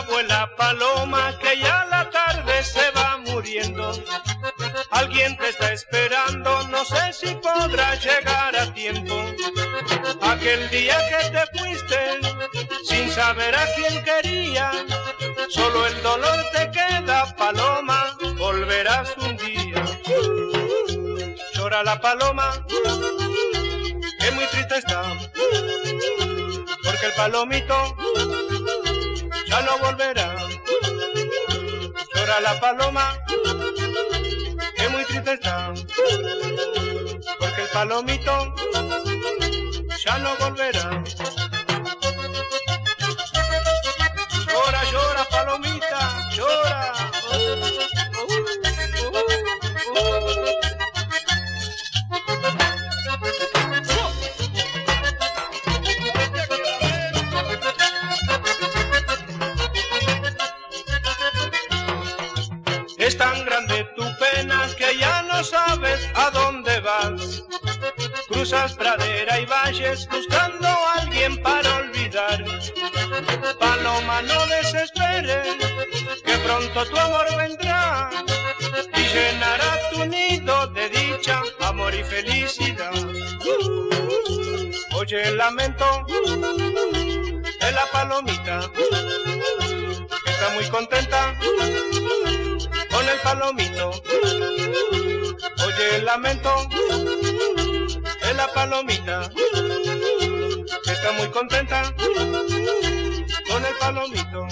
abuela paloma que ya la tarde se va muriendo. Alguien te está esperando, no sé si podrás llegar a tiempo. Aquel día que te fuiste, sin saber a quién quería, solo el dolor te queda, paloma, volverás un día. Llora la paloma, que muy triste está, porque el palomito ya no volverá. Llora la paloma, que muy triste está, porque el palomito ya no volverá. Es tan grande tu pena que ya no sabes a dónde vas. Cruzas pradera y valles buscando a alguien para olvidar. Paloma, no desesperes, que pronto tu amor vendrá y llenará tu nido de dicha, amor y felicidad. Oye el lamento de la palomita, que está muy contenta con el palomito. Oye el lamento de la palomita, está muy contenta con el palomito.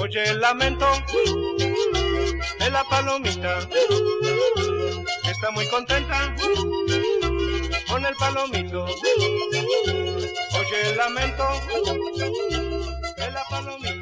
Oye el lamento de la palomita, está muy contenta con el palomito. Oye el lamento de la palomita.